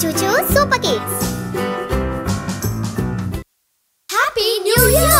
Choo Choo Super Kids! Happy New Year!